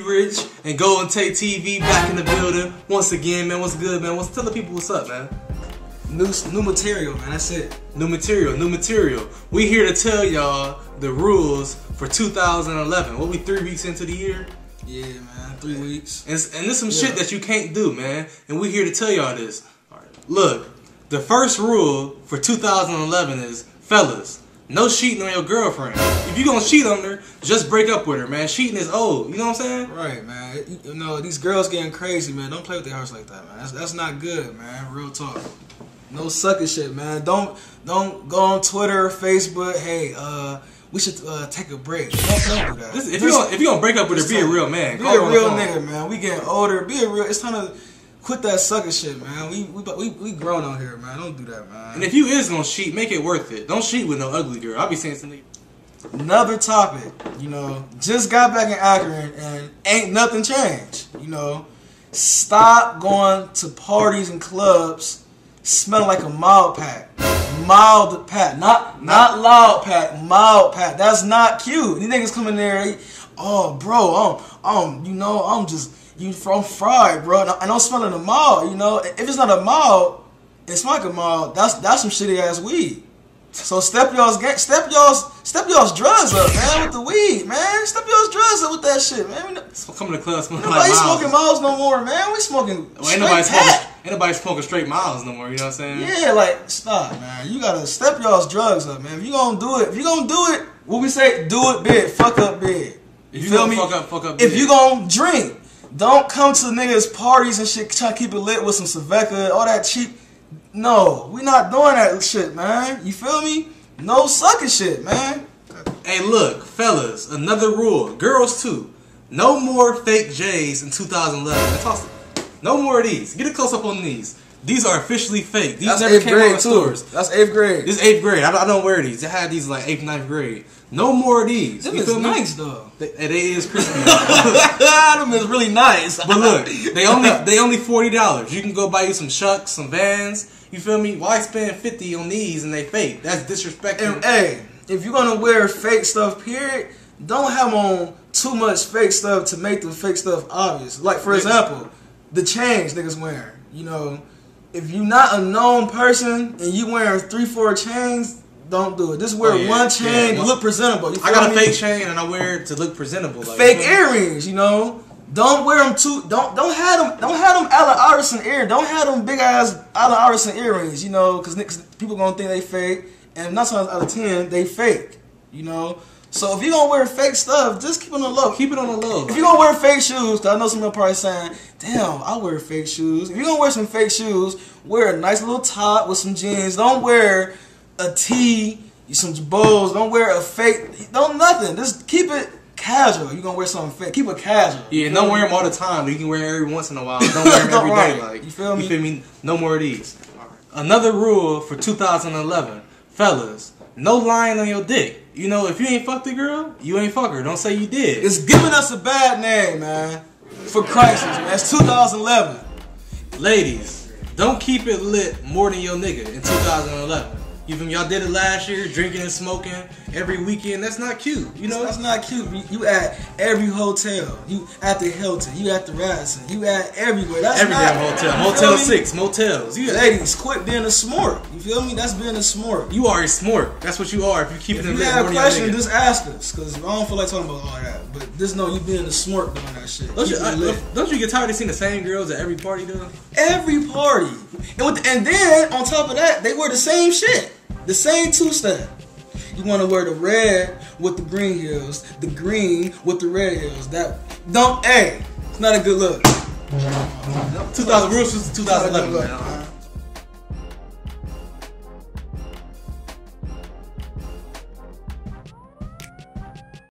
Rich and go and take TV back in the building once again, man. What's good, man? What's tell the people what's up, man? New new material, man. That's it. New material, new material. We here to tell y'all the rules for 2011. What we three weeks into the year, Yeah, man. Three weeks. and, and there's some Yeah. shit that you can't do, man. And we here to tell y'all this. All right. Look, the first rule for 2011 is, fellas, no cheating on your girlfriend. If you gonna cheat on her, just break up with her, man. Cheating is old. You know what I'm saying? Right, man. You- You know these girls getting crazy, man. Don't play with their hearts like that, man. That's that's not good, man. Real talk. No sucker shit, man. Don't don't go on Twitter, Facebook. Hey, uh, we should uh, take a break. Don't, don't do that. This, if you gonna, if you gonna break up with her, be a real man. Be Call a real nigga, man. We getting older. Be a real. It's time to quit that sucker shit, man. We we we, we grown out here, man. Don't do that, man. And if you is gonna cheat, make it worth it. Don't cheat with no ugly girl. I'll be saying something. Another topic, you know, just got back in Akron and ain't nothing changed. You know, stop going to parties and clubs smelling like a mild pack. Mild pack, not not loud pack, mild pack. That's not cute. These niggas coming there, they, oh bro, I'm, I'm, you know, I'm just you from fried, bro. And I'm smelling a mall, You know, if it's not a mall, it's like a mall. That's that's some shitty ass weed. So step y'all's step y'all's step y'all's drugs up, man, with the weed, man. Step y'all's drugs up with that shit, man. We So come to the club smelling Nobody like smoking miles. miles no more, man. We smoking Well, ain't straight nobody smoking. Ain't nobody smoking straight miles no more. You know what I'm saying? Yeah, like stop, man. You gotta step y'all's drugs up, man. If you gonna do it, if you gonna do it, what we say, do it big, fuck up big. If you feel me? fuck up, fuck up. Big. If you gonna drink, don't come to niggas parties and shit try to keep it lit with some Svedka, all that cheap. No, we not doing that shit, man. You feel me? No sucking shit, man. Hey, look, fellas, another rule. Girls too. No more fake J's in 2011. Now toss it. No more of these. Get a close up on these. These are officially fake. These That's never eighth came out grade of too. stores. That's eighth grade. This is eighth grade. I don't, I don't wear these. I had these like eighth, ninth grade. No more of these. Them you is feel me? nice though. They, they is crispy. Them is really nice. But look, they only they only forty dollars. You can go buy you some chucks, some vans. You feel me? Why spend fifty on these and they fake? That's disrespectful. And hey, if you're gonna wear fake stuff, period, don't have on too much fake stuff to make the fake stuff obvious. Like for example, the chains niggas wearing. You know, if you're not a known person and you wearing three, four chains, don't do it. Just wear Oh, yeah. one chain Yeah. to look presentable. I got a me? fake chain and I wear it to look presentable. Like, fake you earrings, you know. Don't wear them too. Don't don't have them. Don't have them Allen Iverson ear. Don't have them big ass Allen Iverson earrings, you know, because people gonna think they fake, and nine times out of ten they fake, you know. So if you're gonna wear fake stuff, just keep it on the low. Keep it on the low. If you're gonna wear fake shoes, cause I know some people probably saying, "Damn, I wear fake shoes." If you're gonna wear some fake shoes, wear a nice little top with some jeans. Don't wear a tee, some bows. Don't wear a fake. Don't nothing. Just keep it casual. You're gonna wear something fake? Keep it casual. yeah, don't wear them all the time. You can wear every once in a while. Don't wear them every day. Right. Like You feel me? You feel me? No more of these. Another rule for 2011, fellas. No lying on your dick. You know, if you ain't fucked the girl, you ain't fuck her. Don't say you did. It's giving us a bad name, man. For crisis, man. It's 2011. Ladies, don't keep it lit more than your nigga in 2011. You feel me? Y'all did it last year, drinking and smoking every weekend. That's not cute. You know, That's not cute. You, you at every hotel. You at the Hilton. You at the Radisson. You at everywhere. That's every not, damn hotel, you Motel? Six, motels. You, Ladies, quit being a smart. You feel me? That's being a smart. you are a smart. That's what you are. If you keep If it you lit have a question, just ask us, cause I don't feel like talking about all that. But just know you being a smart doing that shit. Don't you, I- don't you get tired of seeing the same girls at every party, though? Every party, and with and then on top of that, they wear the same shit, the same two step. You want to wear the red with the green heels, the green with the red heels. That don't, hey, it's not a good look. 2000 rules was 2011. Look. man.